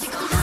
지금